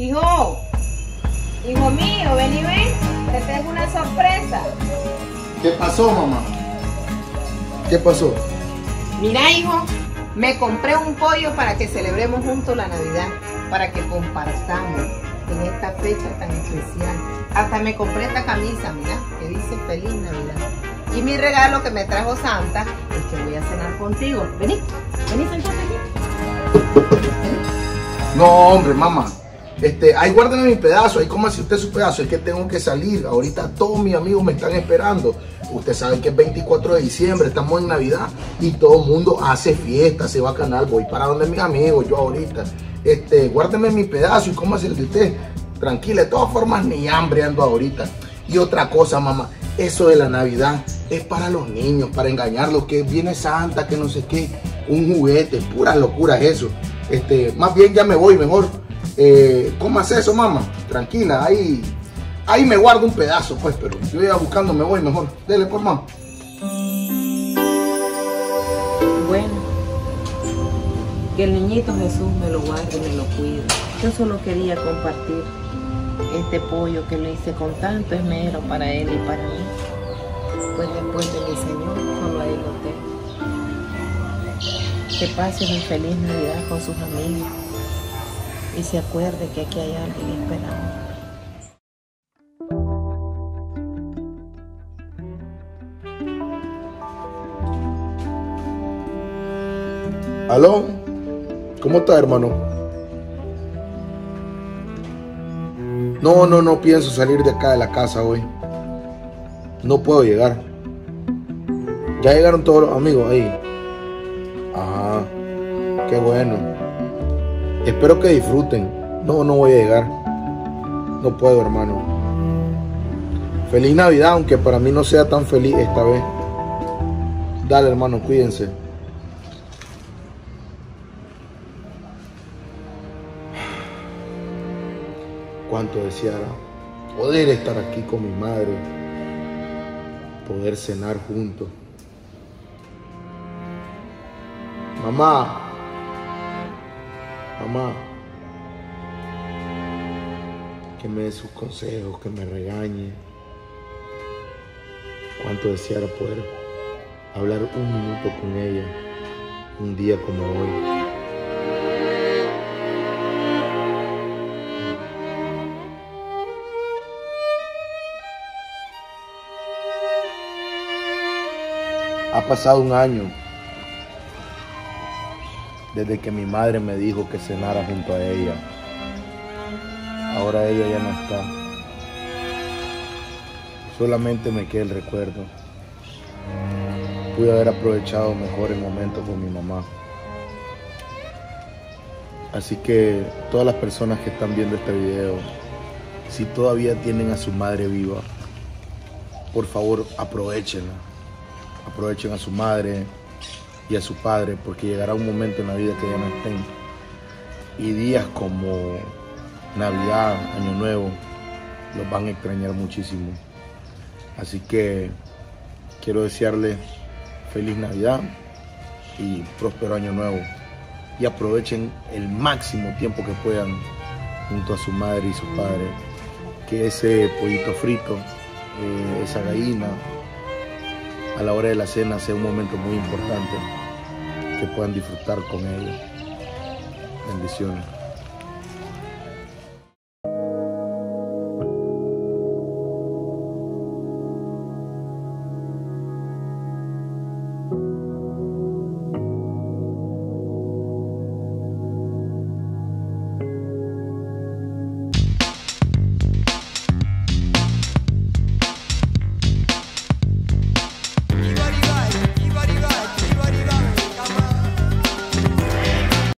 Hijo, hijo mío, ven y ven, te tengo una sorpresa. ¿Qué pasó, mamá? ¿Qué pasó? Mira, hijo, me compré un pollo para que celebremos juntos la Navidad, para que compartamos en esta fecha tan especial. Hasta me compré esta camisa, mira, que dice Feliz Navidad. Y mi regalo que me trajo Santa es que voy a cenar contigo. Vení, vení, sentate aquí. No, hombre, mamá. Este, ahí guárdame mi pedazo, ahí cómase usted su pedazo, es que tengo que salir. Ahorita todos mis amigos me están esperando. Usted sabe que es 24 de diciembre, estamos en Navidad y todo el mundo hace fiesta, se va a canal. Voy para donde mis amigos, yo ahorita. Este, guárdeme mi pedazo y cómase el de usted. Tranquila, de todas formas ni hambre ando ahorita. Y otra cosa, mamá, eso de la Navidad es para los niños, para engañarlos, que viene Santa, que no sé qué, un juguete, pura locura es eso. Este, más bien ya me voy mejor. Eh, ¿Cómo hace eso, mamá? Tranquila, ahí, ahí me guardo un pedazo, pues, pero yo iba buscando, me voy mejor. Dele, por mamá. Bueno, que el niñito Jesús me lo guarde y me lo cuide. Yo solo quería compartir este pollo que le hice con tanto esmero para él y para mí. Pues después de mi Señor, solo a él lo tengo. Que pase una feliz Navidad con sus amigos y se acuerde que aquí hay alguien esperando. ¿Aló? ¿Cómo está, hermano? No, no, no pienso salir de acá de la casa hoy. No puedo llegar. Ya llegaron todos los amigos ahí. Ajá. Qué bueno. Espero que disfruten. No, no voy a llegar. No puedo, hermano. Feliz Navidad, aunque para mí no sea tan feliz esta vez. Dale, hermano, cuídense. Cuánto deseara poder estar aquí con mi madre, poder cenar juntos. Mamá, mamá, que me dé sus consejos, que me regañe. Cuánto deseara poder hablar un minuto con ella, un día como hoy. Ha pasado un año desde que mi madre me dijo que cenara junto a ella. Ahora ella ya no está. Solamente me queda el recuerdo. Pude haber aprovechado mejor el momento con mi mamá. Así que todas las personas que están viendo este video, si todavía tienen a su madre viva, por favor aprovechenla aprovechen a su madre y a su padre, porque llegará un momento en la vida que ya no estén. Y días como Navidad, Año Nuevo, los van a extrañar muchísimo. Así que quiero desearles feliz Navidad y próspero Año Nuevo. Y aprovechen el máximo tiempo que puedan junto a su madre y su padre. Que ese pollito frito, eh, esa gallina, a la hora de la cena sea un momento muy importante que puedan disfrutar con ellos. Bendiciones.